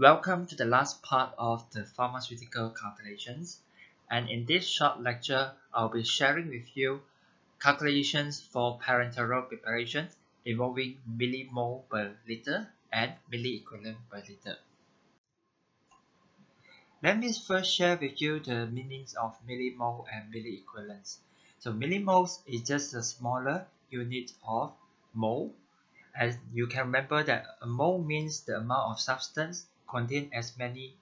Welcome to the last part of the pharmaceutical calculations and in this short lecture I'll be sharing with you calculations for parenteral preparations involving millimole per liter and milliequivalent per liter. Let me first share with you the meanings of millimole and milliequivalents. So millimoles is just a smaller unit of mole as you can remember that a mole means the amount of substance contain as many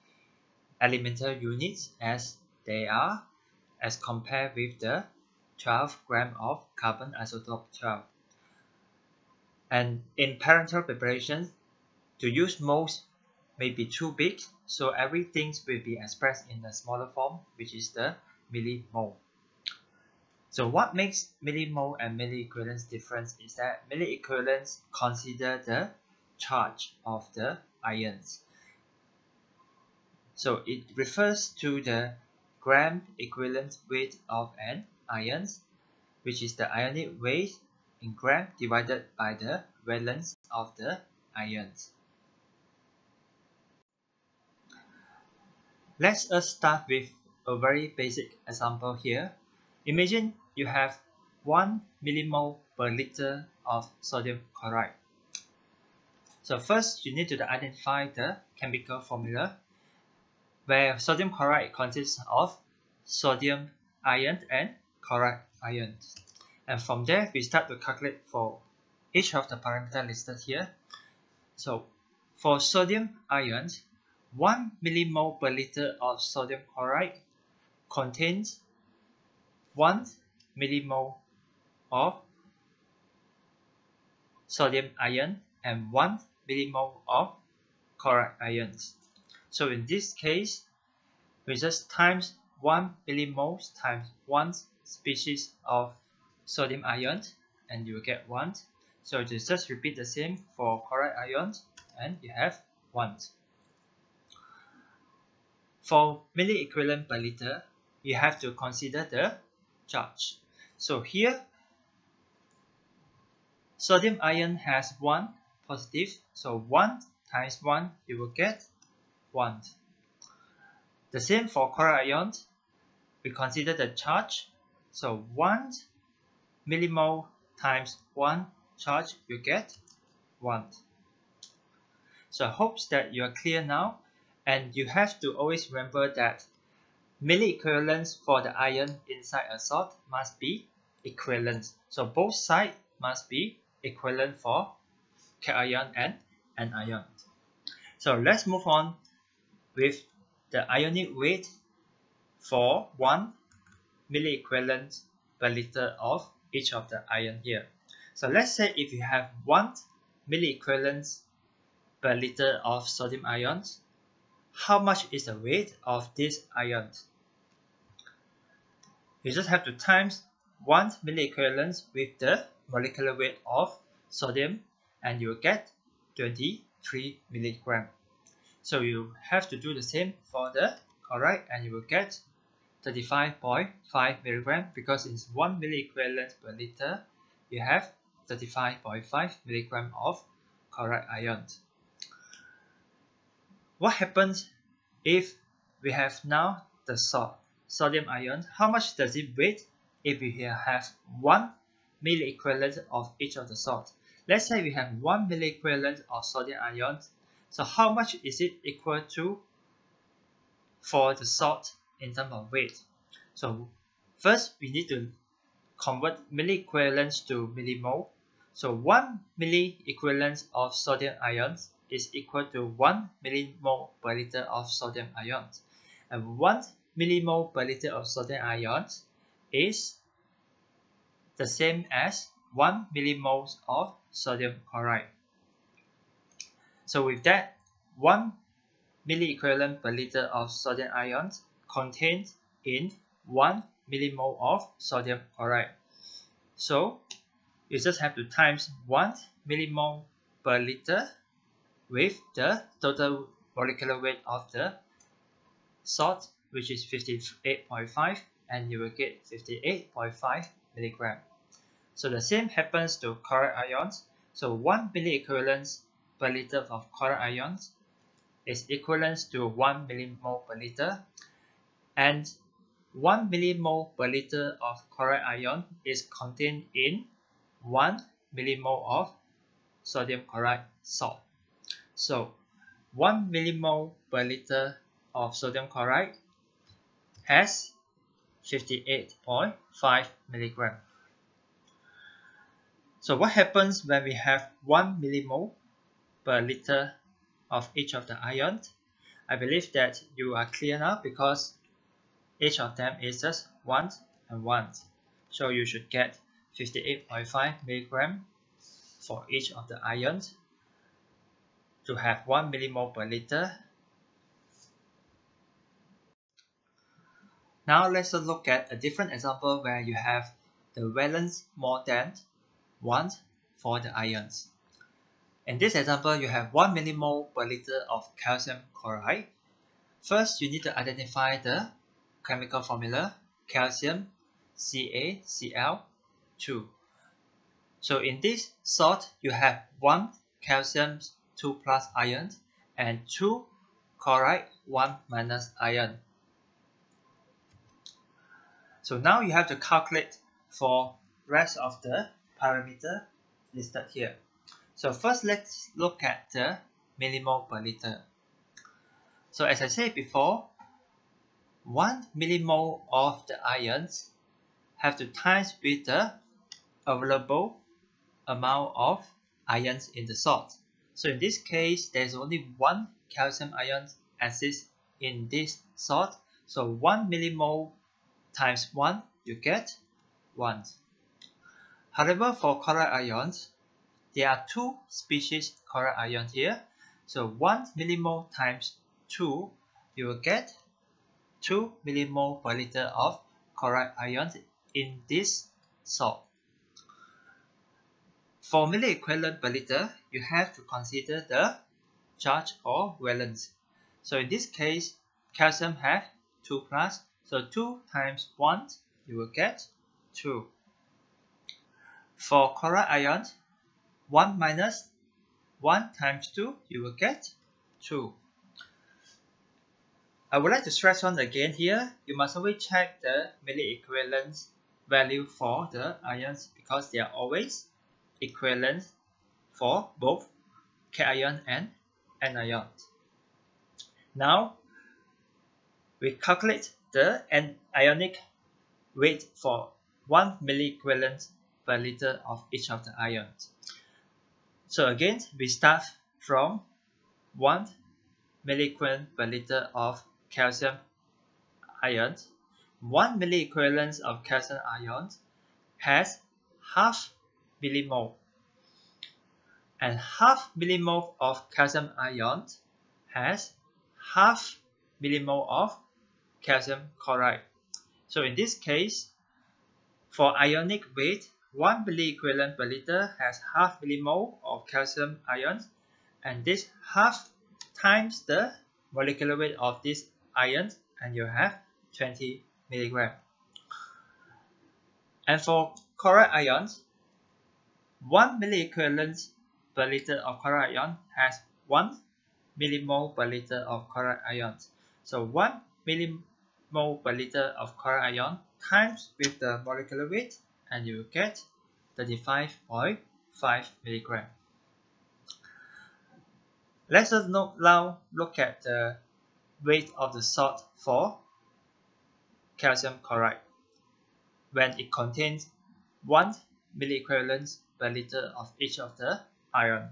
elemental units as they are as compared with the 12 gram of carbon isotope 12. And in parenteral preparations, to use moles may be too big, so everything will be expressed in a smaller form, which is the millimole. So what makes millimole and milliequivalents difference is that milliequivalents consider the charge of the ions. So it refers to the gram equivalent weight of an ion, which is the ionic weight in gram divided by the valence of the ions. Let us start with a very basic example here. Imagine you have 1 millimole per liter of sodium chloride. So first you need to identify the chemical formula where sodium chloride consists of sodium ion and chloride ion. And from there, we start to calculate for each of the parameter listed here. So for sodium ion, 1 millimole per liter of sodium chloride contains 1 millimole of sodium ion and 1 millimole of chloride ions. So in this case, we just times 1 millimoles times 1 species of sodium ion and you will get 1. So just repeat the same for chloride ions and you have 1. For milliequivalent per liter, you have to consider the charge. So here, sodium ion has 1 positive, so 1 times 1 you will get 1. The same for chloride ions. We consider the charge. So 1 millimole times 1 charge, you get 1. So I hope that you are clear now. And you have to always remember that milliequivalents for the ion inside a salt must be equivalent. So both sides must be equivalent for cation and anion. So let's move on with the ionic weight for 1 milliequivalent per liter of each of the ion here. So let's say if you have 1 milliequivalent per liter of sodium ions, how much is the weight of these ions? You just have to times 1 milliequivalent with the molecular weight of sodium and you will get 23 milligram. So you have to do the same for the chloride and you will get 35.5 milligram because it's 1 milliequivalent per liter. You have 35.5 milligram of chloride ion. What happens if we have now the salt, sodium ion? How much does it weigh if we have 1 milliequivalent of each of the salt? Let's say we have 1 milliequivalent of sodium ion so how much is it equal to for the salt in terms of weight? So first we need to convert milliequivalents to millimole. So 1 milliequivalent of sodium ions is equal to 1 millimole per liter of sodium ions. And 1 millimole per liter of sodium ions is the same as 1 millimoles of sodium chloride. So with that, 1 milliequivalent per liter of sodium ions contains in 1 millimole of sodium chloride. So you just have to times 1 millimole per liter with the total molecular weight of the salt which is 58.5 and you will get 58.5 milligram. So the same happens to chloride ions. So 1 milliequivalent per liter of chloride ions is equivalent to 1 millimole per liter and 1 millimole per liter of chloride ion is contained in 1 millimole of sodium chloride salt. So 1 millimole per liter of sodium chloride has 58.5 milligram. So what happens when we have 1 millimole per liter of each of the ions? I believe that you are clear now because each of them is just 1 and 1. So you should get 58.5 milligram for each of the ions to have 1 millimole per liter. Now let's look at a different example where you have the valence more than 1 for the ions. In this example, you have 1 millimole per liter of calcium chloride. First, you need to identify the chemical formula calcium CaCl2. So in this salt, you have one calcium 2 plus ion and two chloride 1 minus ion. So now you have to calculate for rest of the parameter listed here. So first let's look at the millimole per liter. So as I said before, 1 millimole of the ions have to times with the available amount of ions in the salt. So in this case, there's only one calcium ion exists in this salt. So 1 millimole times 1, you get 1. However, for chloride ions, there are two species chloride ions here. So 1 millimole times 2, you will get 2 millimole per liter of chloride ions in this salt. For milliequivalent per liter, you have to consider the charge or valence. So in this case, calcium have 2 plus, so 2 times 1, you will get 2. For chloride ions, 1 minus 1 times 2, you will get 2. I would like to stress on again here, you must always check the milliequivalence value for the ions because they are always equivalent for both cation and anion. Now, we calculate the ionic weight for 1 milliequivalent per liter of each of the ions. So again, we start from 1 milliequivalent per liter of calcium ions, 1 milliequivalent of calcium ions has half millimole. And half millimole of calcium ions has half millimole of calcium chloride. So in this case, for ionic weight, 1 milliequivalent per liter has half millimole of calcium ions, and this half times the molecular weight of this ions and you have 20 milligram. And for chloride ions, 1 milliequivalent per liter of chloride ion has 1 millimole per liter of chloride ions. So 1 millimole per liter of chloride ion times with the molecular weight and you get 35.5 milligram. Let us now look at the weight of the salt for calcium chloride when it contains 1 milliequivalent per liter of each of the ion.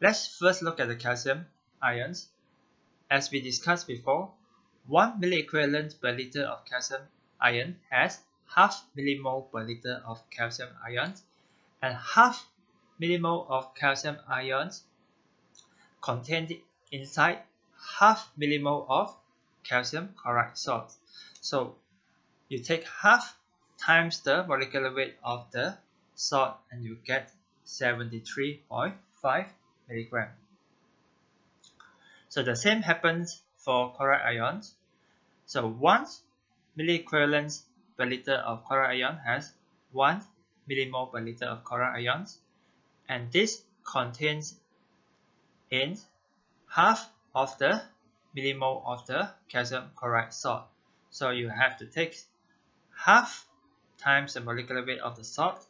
Let's first look at the calcium ions. As we discussed before, 1 milliequivalent per liter of calcium ion has half millimole per liter of calcium ions and half millimole of calcium ions contained inside half millimole of calcium chloride salt. So you take half times the molecular weight of the salt and you get 73.5 milligram. So the same happens for chloride ions. So 1 milliequivalent per liter of chloride ion has 1 millimole per liter of chloride ions and this contains in half of the millimole of the calcium chloride salt. So you have to take half times the molecular weight of the salt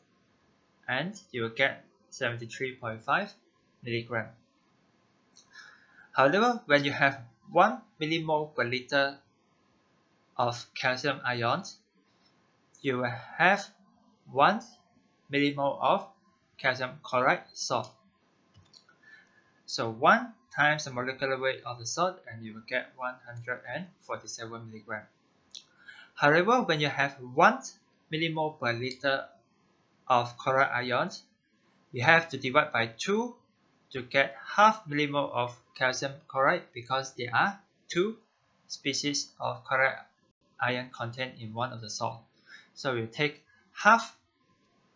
and you will get 73.5 milligram. However, when you have 1 millimole per liter of calcium ions, you will have 1 millimole of calcium chloride salt. So 1 times the molecular weight of the salt and you will get 147 milligram. However, when you have 1 millimole per liter of chloride ions, you have to divide by 2 to get half millimole of calcium chloride because there are two species of chloride ion content in one of the salt. So we take half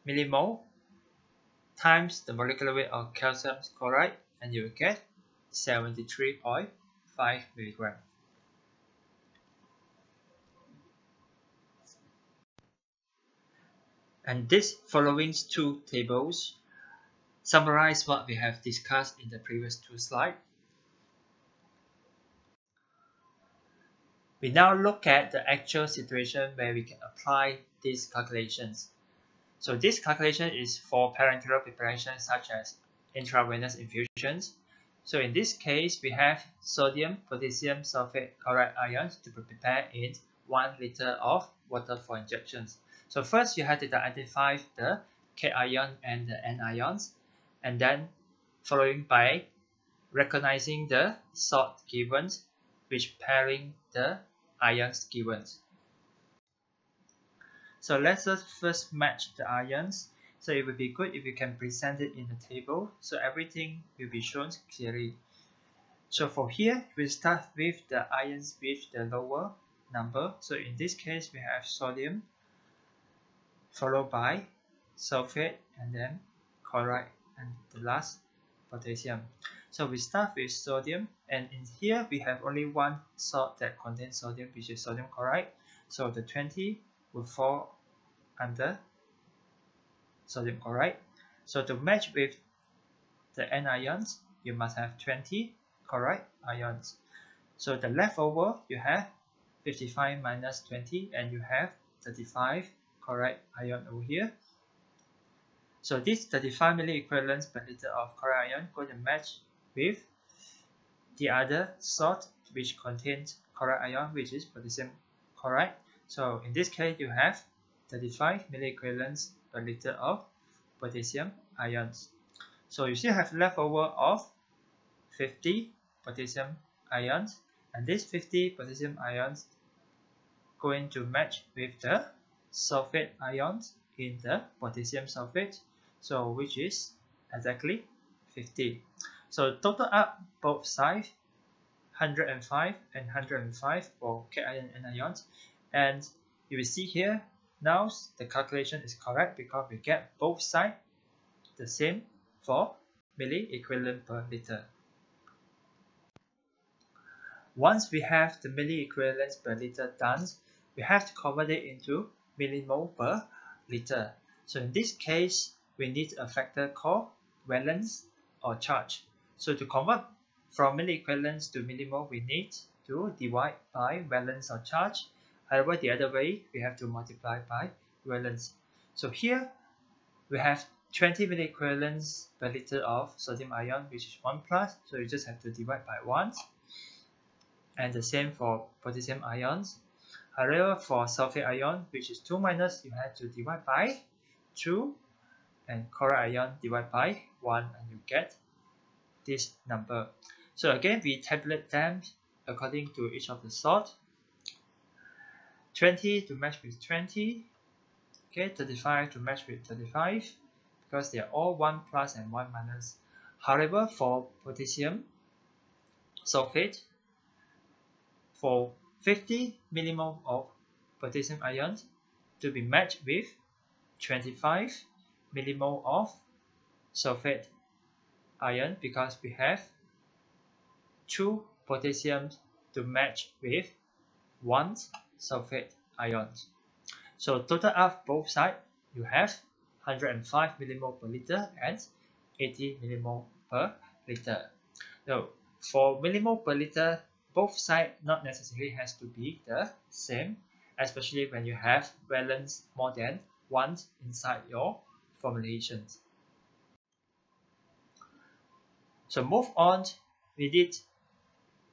millimole times the molecular weight of calcium chloride and you will get 73.5 milligram. And these following two tables summarize what we have discussed in the previous two slides. We now look at the actual situation where we can apply these calculations. So this calculation is for parenteral preparation such as intravenous infusions. So in this case, we have sodium potassium sulfate chloride ions to be prepared in 1 liter of water for injections. So first you have to identify the cation and the anions and then following by recognizing the salt given which pairing the ions given. So let's just first match the ions so it would be good if you can present it in the table so everything will be shown clearly. So for here, we start with the ions with the lower number. So in this case, we have sodium followed by sulfate and then chloride and the last potassium. So we start with sodium and in here we have only one salt that contains sodium which is sodium chloride. So the 20 will fall under sodium chloride. So to match with the anions, you must have 20 chloride ions. So the leftover, you have 55 minus 20 and you have 35 chloride ion over here. So this 35 milliequivalents per liter of chloride ion going to match with the other salt which contains chloride ion which is potassium chloride. So in this case you have 35 milliequivalents per liter of potassium ions. So you still have leftover of 50 potassium ions and these 50 potassium ions going to match with the sulfate ions in the potassium sulfate so which is exactly 50 so total up both sides 105 and 105 for cation and ions and you will see here now the calculation is correct because we get both sides the same for milli equivalent per liter. Once we have the milli equivalents per liter done, we have to convert it into millimole per liter. So in this case, we need a factor called valence or charge. So to convert from milli equivalents to millimole, we need to divide by valence or charge However, the other way, we have to multiply by valence. So here, we have 20 milliequivalents per liter of sodium ion, which is 1 plus, so you just have to divide by 1. And the same for potassium ions. However, for sulfate ion, which is 2 minus, you have to divide by 2. And chloride ion, divide by 1, and you get this number. So again, we tabulate them according to each of the salt 20 to match with 20 okay 35 to match with 35 because they are all 1 plus and 1 minus. However for potassium sulfate for 50 millimole of potassium ions to be matched with 25 millimole of sulfate ion because we have two potassium to match with one sulfate ions. So total of both sides, you have 105 millimole per liter and 80 millimole per liter. So for millimole per liter, both sides not necessarily has to be the same, especially when you have valence more than one inside your formulations. So move on, we need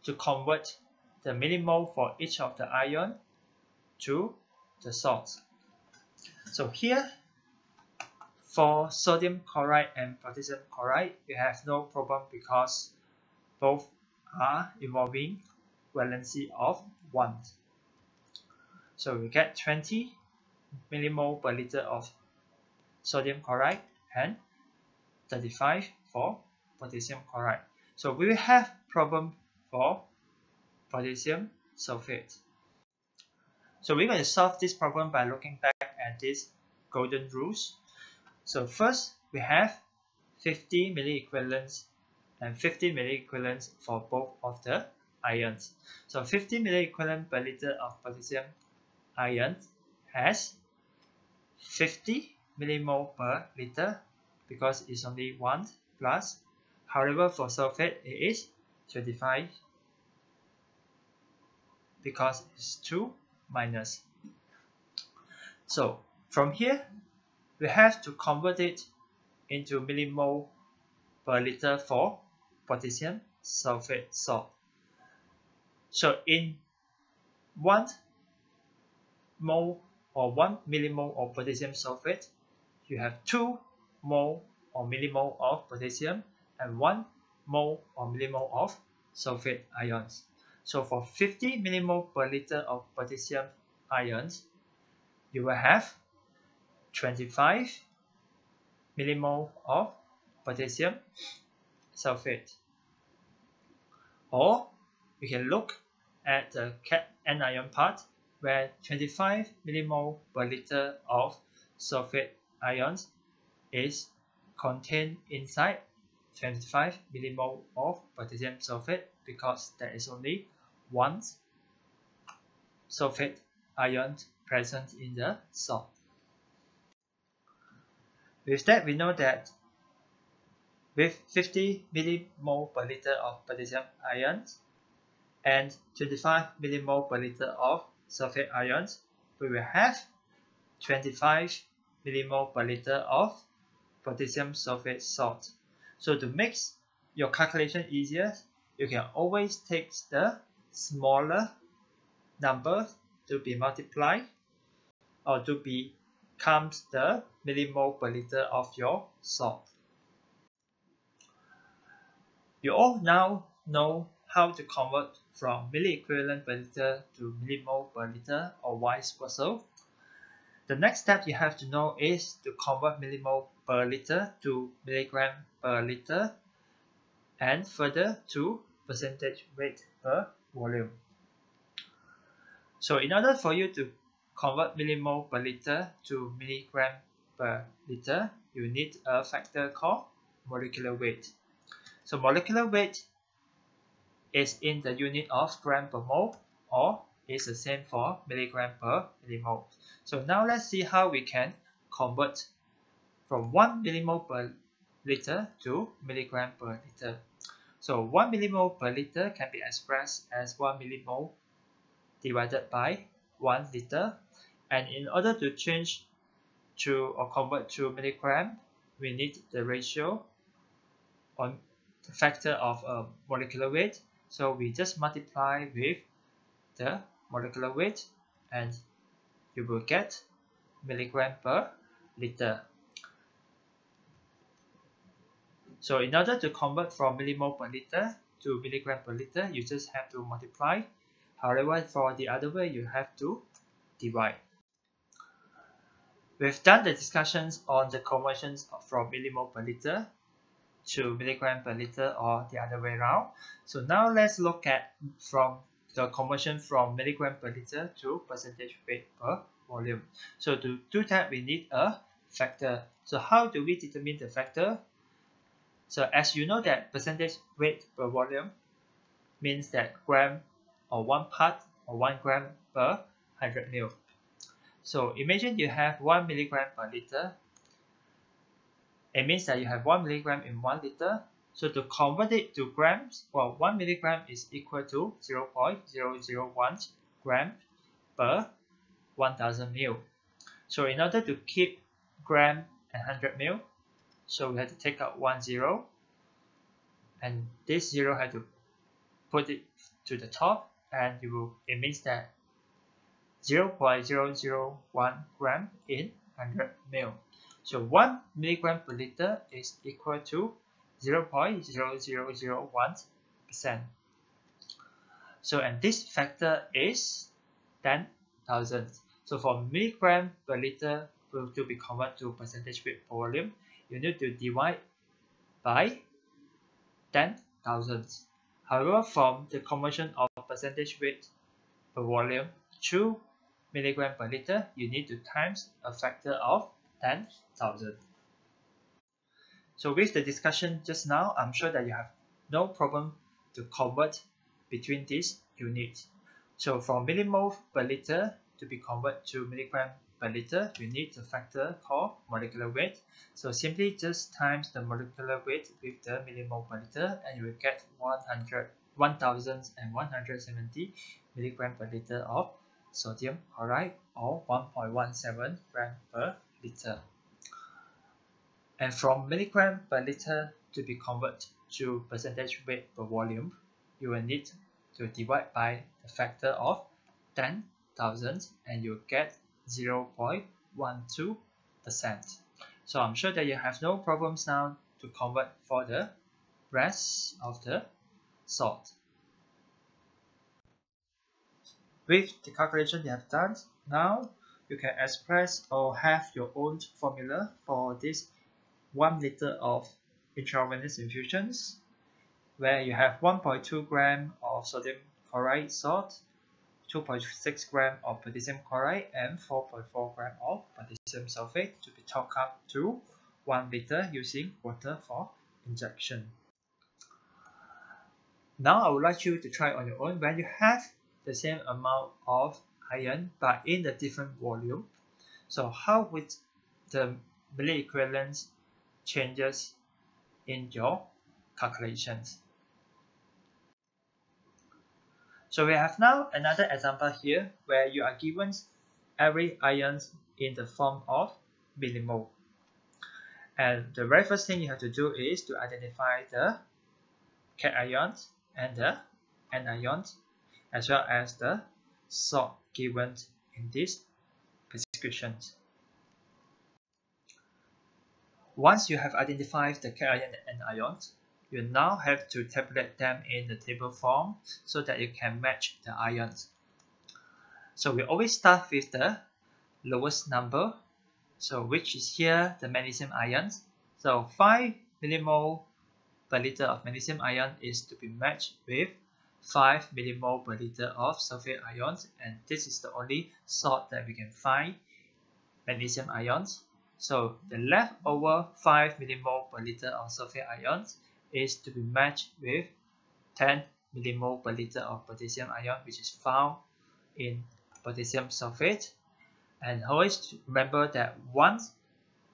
to convert the millimole for each of the ion to the salt. So here, for sodium chloride and potassium chloride, you have no problem because both are involving valency of 1. So we get 20 millimole per liter of sodium chloride and 35 for potassium chloride. So we have problem for potassium sulfate. So we're going to solve this problem by looking back at these golden rules. So first we have 50 milliequivalents and 50 milliequivalents for both of the ions. So 50 milliequivalent per liter of potassium ion has 50 millimole per liter because it's only 1 plus. However, for sulfate, it is 25 because it's 2 minus. So from here, we have to convert it into millimole per liter for potassium sulfate salt. So in 1 mole or 1 millimole of potassium sulfate, you have 2 mole or millimole of potassium and 1 mole or millimole of sulfate ions. So for 50 millimole per liter of potassium ions, you will have 25 millimole of potassium sulfate. Or you can look at the cat anion part where 25 millimole per liter of sulfate ions is contained inside 25 millimole of potassium sulfate because there is only one sulfate ion present in the salt. With that, we know that with 50 millimole per liter of potassium ions and 25 millimole per liter of sulfate ions, we will have 25 millimole per liter of potassium sulfate salt. So to make your calculation easier, you can always take the smaller number to be multiplied or to become the millimole per liter of your salt. You all now know how to convert from milliequivalent per liter to millimole per liter or vice versa. The next step you have to know is to convert millimole per liter to milligram per liter and further to percentage weight per volume. So in order for you to convert millimole per liter to milligram per liter, you need a factor called molecular weight. So molecular weight is in the unit of gram per mole or is the same for milligram per millimole. So now let's see how we can convert from 1 millimole per liter to milligram per liter. So 1 millimole per liter can be expressed as 1 millimole divided by 1 liter. And in order to change to or convert to milligram, we need the ratio on the factor of a molecular weight so we just multiply with the molecular weight and you will get milligram per liter. So in order to convert from millimole per liter to milligram per liter, you just have to multiply. However, for the other way, you have to divide. We've done the discussions on the conversions from millimole per liter to milligram per liter or the other way around. So now let's look at from the conversion from milligram per liter to percentage weight per volume. So to do that, we need a factor. So how do we determine the factor? So as you know that percentage weight per volume means that gram or one part or one gram per 100 mil. So imagine you have one milligram per liter it means that you have 1 milligram in 1 liter So to convert it to grams, well, 1 milligram is equal to 0 0.001 gram per 1000 ml. So in order to keep gram and 100 ml, so we have to take out one zero, and this zero have to put it to the top, and it will, it means that 0 0.001 gram in 100 ml. So 1 milligram per liter is equal to 0.0001%. So and this factor is 10,000. So for milligram per liter will to be converted to percentage weight per volume, you need to divide by 10,000. However, from the conversion of percentage weight per volume to milligram per liter, you need to times a factor of 10,000. So with the discussion just now, I'm sure that you have no problem to convert between these units. So from millimole per liter to be converted to milligram per liter, you need a factor called molecular weight. So simply just times the molecular weight with the millimole per liter and you will get 100, 1170 milligram per liter of sodium chloride or 1.17 gram per liter. And from milligram per liter to be converted to percentage weight per volume, you will need to divide by the factor of 10,000 and you get 0.12%. So I'm sure that you have no problems now to convert for the rest of the salt. With the calculation you have done, now you can express or have your own formula for this 1 liter of intravenous infusions where you have 1.2 gram of sodium chloride salt 2.6 gram of potassium chloride and 4.4 gram of potassium sulfate to be topped up to 1 liter using water for injection. Now I would like you to try on your own when you have the same amount of iron but in a different volume. So how would the milli equivalence changes in your calculations? So we have now another example here where you are given every ions in the form of millimole. And the very first thing you have to do is to identify the cations and the anions as well as the salt given in these prescriptions. Once you have identified the cation and ions, you now have to tabulate them in the table form so that you can match the ions. So we always start with the lowest number, so which is here the magnesium ions. So 5 millimole per liter of magnesium ion is to be matched with 5 millimole per liter of sulfate ions and this is the only salt that we can find magnesium ions. So the leftover 5 millimole per liter of sulfate ions is to be matched with 10 millimole per liter of potassium ion which is found in potassium sulfate and always remember that one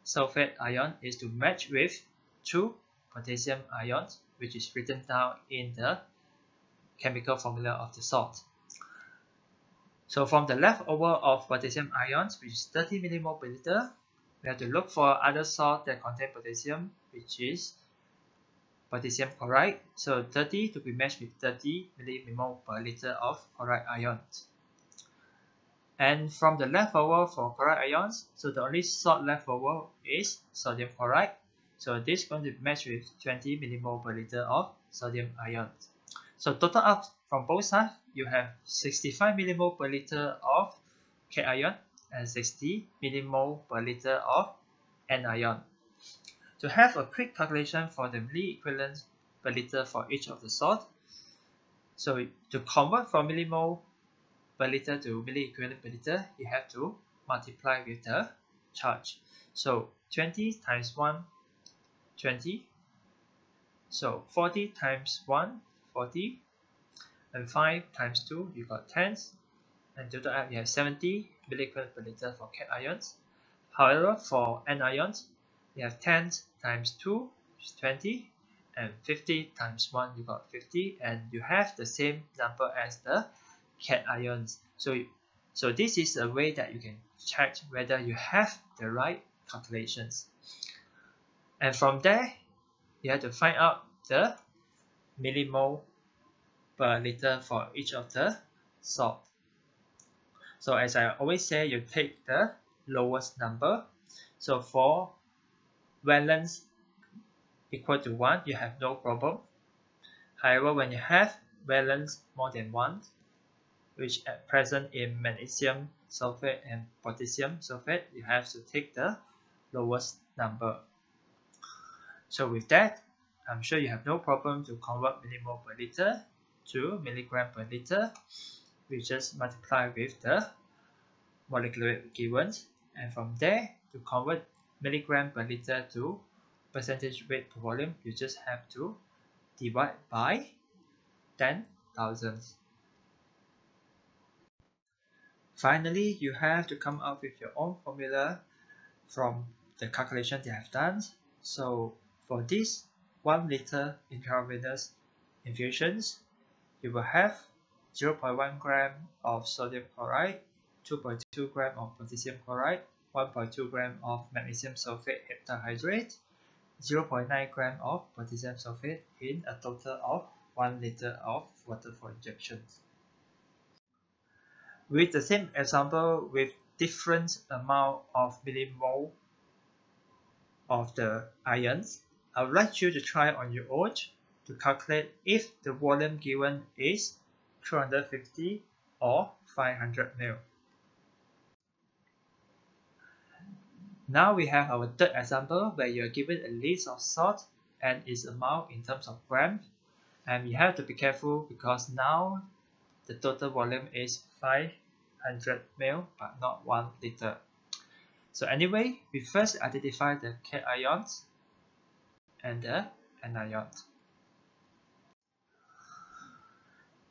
sulfate ion is to match with two potassium ions which is written down in the chemical formula of the salt. So from the leftover of potassium ions which is 30 millimole per liter we have to look for other salt that contain potassium which is potassium chloride. So 30 to be matched with 30 millimole per liter of chloride ions. And from the leftover for chloride ions, so the only salt leftover is sodium chloride. So this is going to be matched with 20 millimole per liter of sodium ions. So total up from both sides, you have 65 millimole per liter of cation and 60 millimole per liter of anion. To have a quick calculation for the milli equivalent per liter for each of the salt, so to convert from millimole per liter to milli equivalent per liter, you have to multiply with the charge. So 20 times 1, 20. So 40 times 1, 40. And 5 times 2, you got 10. And total up, you have 70 milli equivalent per liter for cations. However, for anions, you have 10 times 2 is 20 and 50 times 1 you got 50 and you have the same number as the cations so so this is a way that you can check whether you have the right calculations. And from there you have to find out the millimole per liter for each of the salt. So as I always say you take the lowest number. So for valence equal to 1, you have no problem. However, when you have valence more than 1, which at present in magnesium sulfate and potassium sulfate, you have to take the lowest number. So with that, I'm sure you have no problem to convert millimole per liter to milligram per liter. We just multiply with the molecular weight given and from there to convert milligram per liter to percentage weight per volume, you just have to divide by 10,000. Finally, you have to come up with your own formula from the calculation they have done. So for this 1 liter intravenous infusions, you will have 0.1 gram of sodium chloride, 2.2 gram of potassium chloride, 1.2 gram of magnesium sulfate heptahydrate, 0.9 gram of potassium sulfate in a total of 1 liter of water for injection. With the same example with different amount of millimole of the ions, I would like you to try on your own to calculate if the volume given is 250 or 500 ml. Now we have our third example where you are given a list of salt and its amount in terms of gram. And you have to be careful because now the total volume is 500 ml but not 1 liter. So anyway, we first identify the cations and the anions.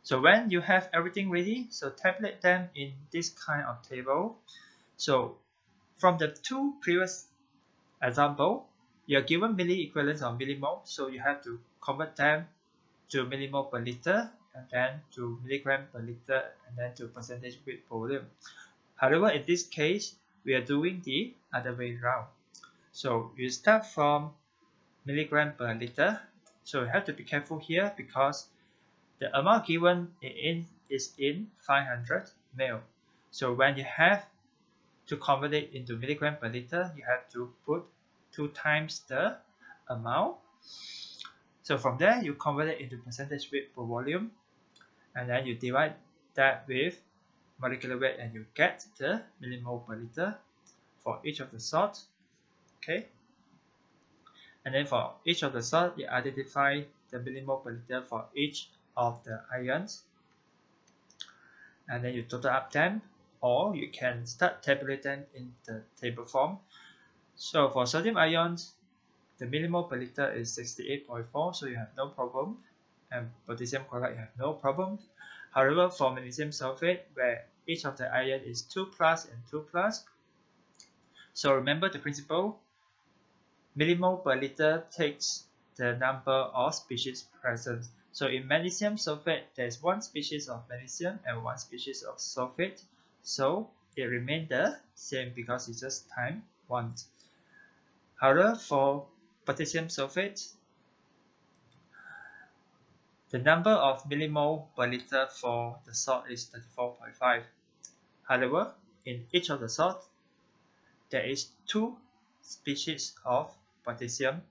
So when you have everything ready, so tabulate them in this kind of table. So from the two previous example, you are given milli equivalents of millimole, so you have to convert them to millimole per liter and then to milligram per liter and then to percentage weight per volume. However, in this case, we are doing the other way around. So you start from milligram per liter. So you have to be careful here because the amount given in is in 500 ml. So when you have to convert it into milligram per liter, you have to put two times the amount. So from there, you convert it into percentage weight per volume, and then you divide that with molecular weight, and you get the millimole per liter for each of the salt. Okay. And then for each of the salt, you identify the millimole per liter for each of the ions. And then you total up them or you can start tabulating in the table form. So for sodium ions, the millimole per liter is 68.4, so you have no problem. And potassium chloride, you have no problem. However, for magnesium sulfate, where each of the ion is 2 plus and 2 plus, so remember the principle, millimole per liter takes the number of species present. So in magnesium sulfate, there is one species of magnesium and one species of sulfate. So it remained the same because it's just time 1. However, for potassium sulfate, the number of millimole per liter for the salt is 34.5. However, in each of the salt, there is two species of potassium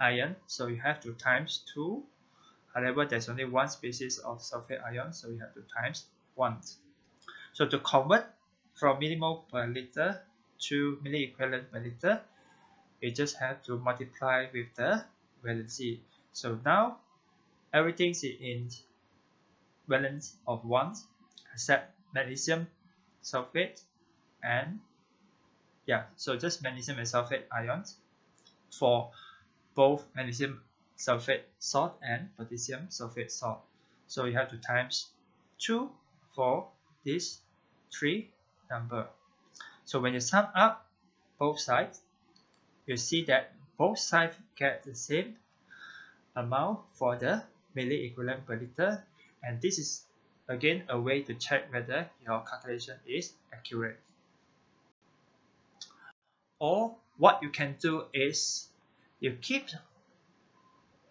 ion, so you have to times 2. However, there's only one species of sulfate ion, so you have to times 1. So to convert from millimole per liter to milliequivalent per liter, you just have to multiply with the valency. So now everything's in valence of 1 except magnesium sulfate and yeah, so just magnesium and sulfate ions for both magnesium sulfate salt and potassium sulfate salt. So you have to times 2 for this 3 number. So when you sum up both sides, you see that both sides get the same amount for the milliequivalent per liter and this is again a way to check whether your calculation is accurate. Or what you can do is you keep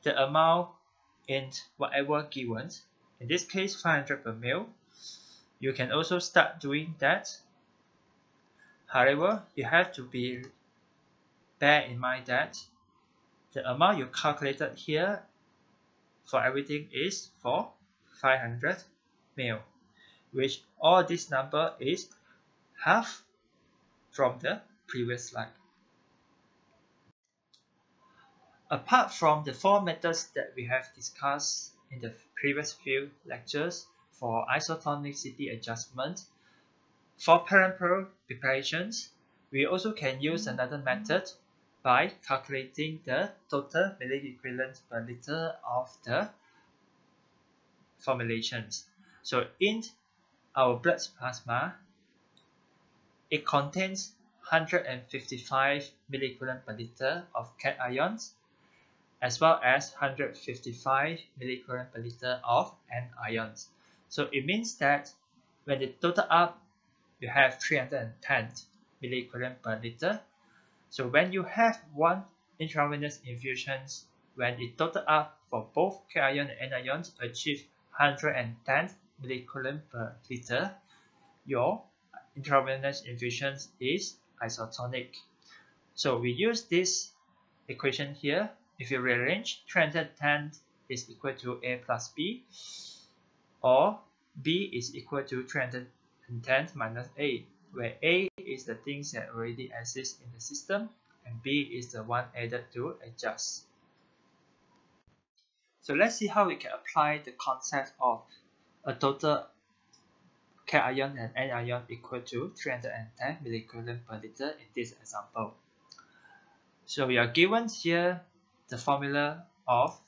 the amount in whatever given, in this case 500 per mil, you can also start doing that. However, you have to be bear in mind that the amount you calculated here for everything is for 500 mil, which all this number is half from the previous slide. Apart from the four methods that we have discussed in the previous few lectures for isotonicity adjustment, for parenteral preparations, we also can use another method by calculating the total milliequivalent per liter of the formulations. So in our blood plasma, it contains 155 milliequivalent per liter of cations as well as 155 milliequivalent per liter of anions. So it means that when the total up, you have 310 milliequivalent per liter. So when you have one intravenous infusions, when it total up for both cation and anions achieve 110 milliequivalent per liter, your intravenous infusions is isotonic. So we use this equation here if you rearrange, 310 is equal to a plus b, or b is equal to 310 minus a, where a is the things that already exist in the system, and b is the one added to adjust. So let's see how we can apply the concept of a total cation and anion equal to 310 milliequivalent per liter in this example. So we are given here the formula of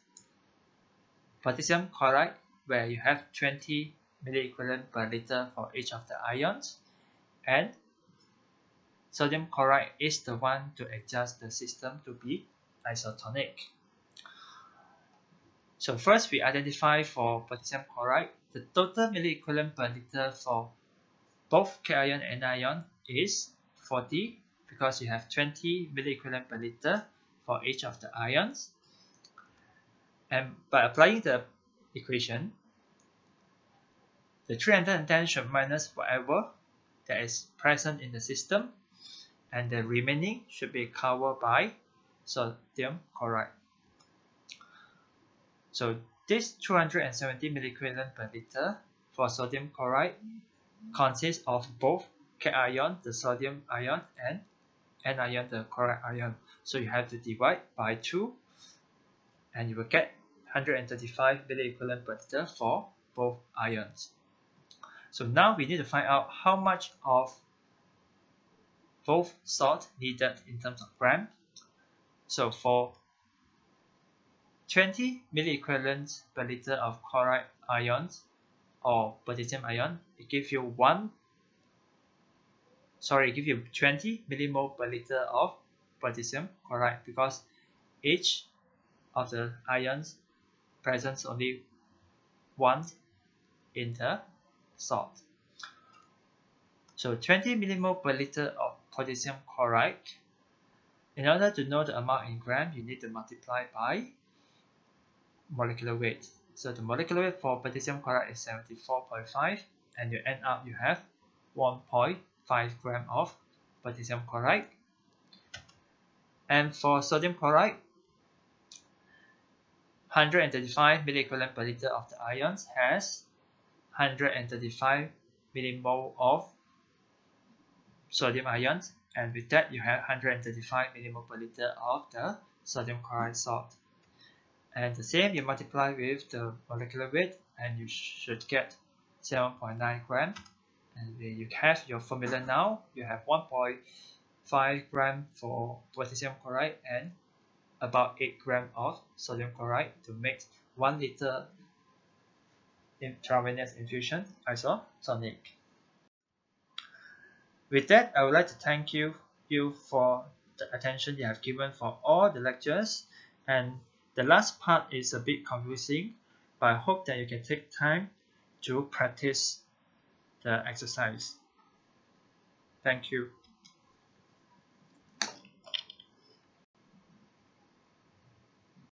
potassium chloride where you have 20 milliequivalent per liter for each of the ions and sodium chloride is the one to adjust the system to be isotonic. So first we identify for potassium chloride the total milliequivalent per liter for both cation and anion is 40 because you have 20 milliequivalent per liter for each of the ions. And by applying the equation, the 310 should minus whatever that is present in the system and the remaining should be covered by sodium chloride. So this 270 milliequivalent per liter for sodium chloride consists of both cation, the sodium ion, and anion, the chloride ion. So you have to divide by 2 and you will get 135 milliequivalent per liter for both ions. So now we need to find out how much of both salt needed in terms of gram. So for 20 milliequivalent per liter of chloride ions or potassium ion, it gives you one sorry, give you 20 millimole per liter of potassium chloride because each of the ions presents only once in the salt. So 20 millimole per liter of potassium chloride. In order to know the amount in gram, you need to multiply by molecular weight. So the molecular weight for potassium chloride is 74.5 and you end up you have 1.5 gram of potassium chloride and for sodium chloride, 135 milliequivalent per liter of the ions has 135 millimole of sodium ions and with that you have 135 millimole per liter of the sodium chloride salt. And the same you multiply with the molecular weight and you should get 7.9 gram and then you have your formula now you have 1. 5 gram for potassium chloride and about 8 gram of sodium chloride to make 1 liter intravenous infusion isotonic. With that, I would like to thank you, you for the attention you have given for all the lectures and The last part is a bit confusing, but I hope that you can take time to practice the exercise. Thank you.